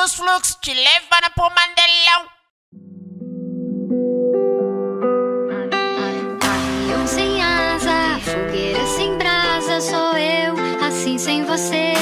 dos fluxos te levando pro Mandelão. Avião sem asa, fogueira sem brasa, sou eu, assim sem você.